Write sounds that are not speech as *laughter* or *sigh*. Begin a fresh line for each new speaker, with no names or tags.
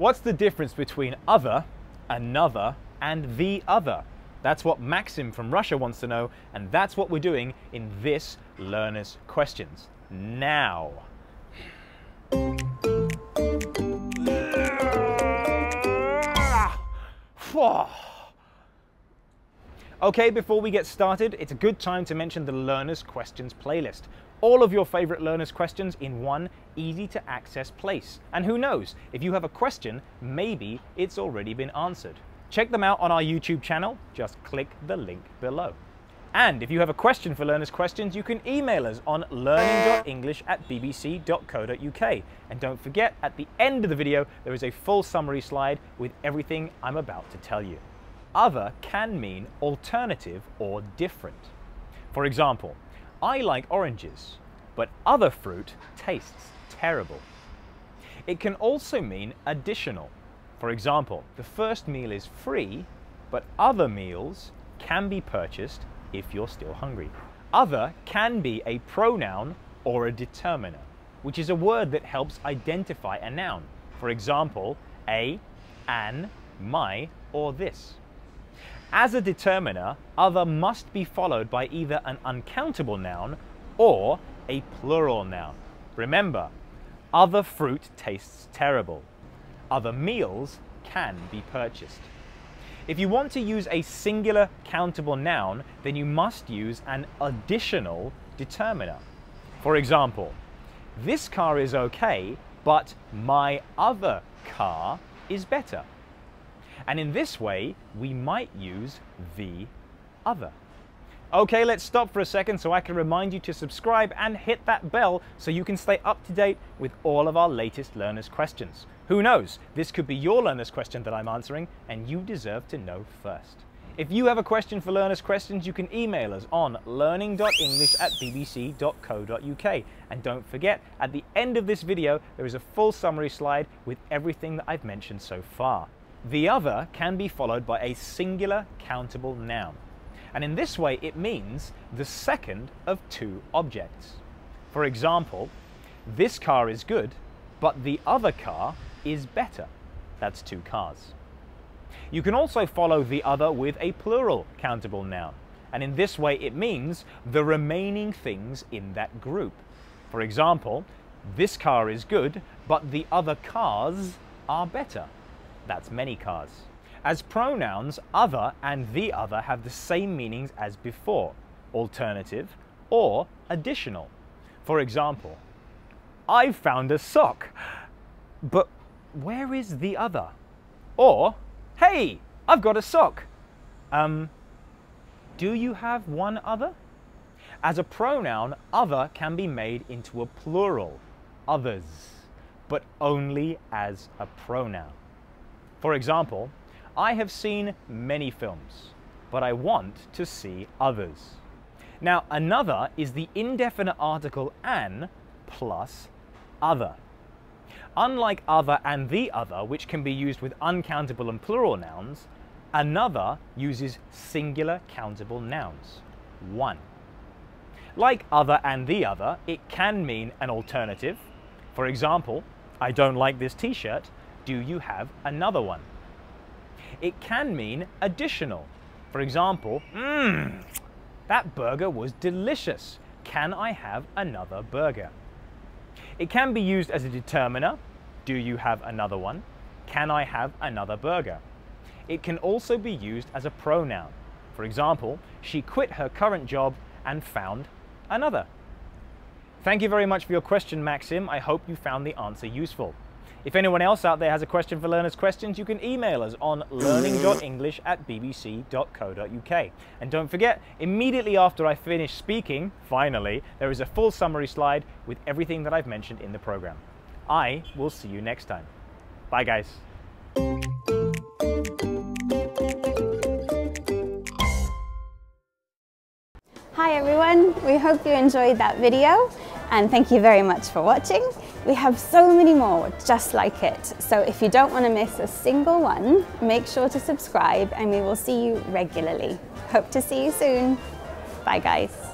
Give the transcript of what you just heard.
What's the difference between other, another, and the other? That's what Maxim from Russia wants to know, and that's what we're doing in this Learner's Questions. Now. *sighs* Okay, before we get started, it's a good time to mention the Learner's Questions playlist. All of your favorite Learner's Questions in one easy to access place. And who knows, if you have a question, maybe it's already been answered. Check them out on our YouTube channel, just click the link below. And if you have a question for Learner's Questions, you can email us on learning.english at bbc.co.uk. And don't forget, at the end of the video, there is a full summary slide with everything I'm about to tell you. Other can mean alternative or different. For example, I like oranges, but other fruit tastes terrible. It can also mean additional. For example, the first meal is free, but other meals can be purchased if you're still hungry. Other can be a pronoun or a determiner, which is a word that helps identify a noun. For example, a, an, my, or this. As a determiner, other must be followed by either an uncountable noun or a plural noun. Remember, other fruit tastes terrible. Other meals can be purchased. If you want to use a singular countable noun, then you must use an additional determiner. For example, this car is okay, but my other car is better. And in this way, we might use the other. Okay, let's stop for a second so I can remind you to subscribe and hit that bell so you can stay up to date with all of our latest learners' questions. Who knows, this could be your learner's question that I'm answering and you deserve to know first. If you have a question for Learners Questions, you can email us on learning.english at bbc.co.uk. And don't forget, at the end of this video, there is a full summary slide with everything that I've mentioned so far. The other can be followed by a singular countable noun. And in this way, it means the second of two objects. For example, this car is good, but the other car is better. That's two cars. You can also follow the other with a plural countable noun. And in this way, it means the remaining things in that group. For example, this car is good, but the other cars are better. That's many cars. As pronouns, other and the other have the same meanings as before, alternative or additional. For example, I've found a sock, but where is the other? Or, hey, I've got a sock. Um, do you have one other? As a pronoun, other can be made into a plural, others, but only as a pronoun. For example, I have seen many films, but I want to see others. Now, another is the indefinite article an plus other. Unlike other and the other, which can be used with uncountable and plural nouns, another uses singular countable nouns, one. Like other and the other, it can mean an alternative. For example, I don't like this t-shirt, do you have another one? It can mean additional. For example, mmm, that burger was delicious. Can I have another burger? It can be used as a determiner. Do you have another one? Can I have another burger? It can also be used as a pronoun. For example, she quit her current job and found another. Thank you very much for your question, Maxim. I hope you found the answer useful. If anyone else out there has a question for Learners Questions, you can email us on learning.english at bbc.co.uk. And don't forget, immediately after I finish speaking, finally, there is a full summary slide with everything that I've mentioned in the program. I will see you next time. Bye, guys.
Hi everyone, we hope you enjoyed that video and thank you very much for watching. We have so many more just like it. So if you don't want to miss a single one, make sure to subscribe and we will see you regularly. Hope to see you soon. Bye guys.